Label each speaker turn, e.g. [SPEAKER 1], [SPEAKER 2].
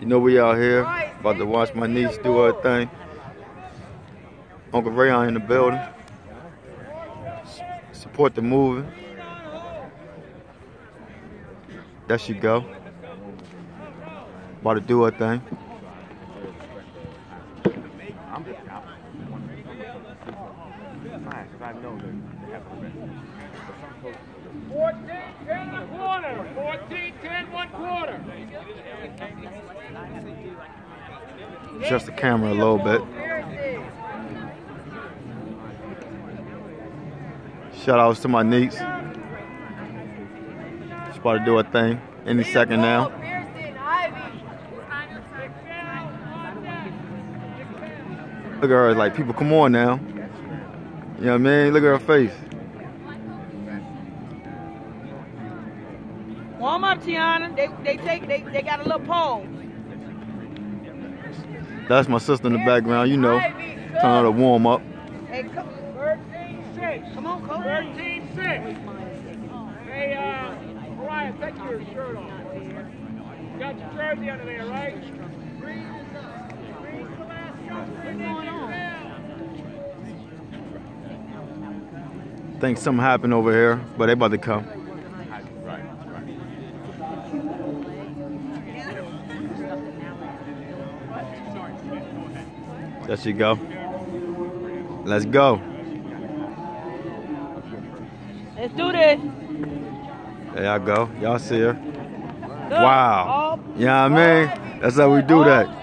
[SPEAKER 1] You know we out here, about to watch my niece do her thing. Uncle Rayon in the building. support the movie. There she go. About to do her thing.
[SPEAKER 2] 14, 10 and a quarter. 14, 10, one quarter.
[SPEAKER 1] Adjust the camera a little bit. Shout outs to my niece. She's about to do her thing any second now. Look at her, like people, come on now. You know what I mean? Look at her face.
[SPEAKER 3] Warm up, Tiana. They they take they, they got a little pole.
[SPEAKER 1] That's my sister in the background, you know. Trying to warm up.
[SPEAKER 3] Hey, come,
[SPEAKER 2] 13, 6.
[SPEAKER 3] come on, coach.
[SPEAKER 2] 13, 6. Hey, uh, Mariah, take your shirt off. You got your jersey under there, right?
[SPEAKER 1] I think something happened over here, but they about to come. There she go. Let's go.
[SPEAKER 3] Let's do this.
[SPEAKER 1] There y'all go. Y'all see her. Wow. You know what I mean? That's how we do that.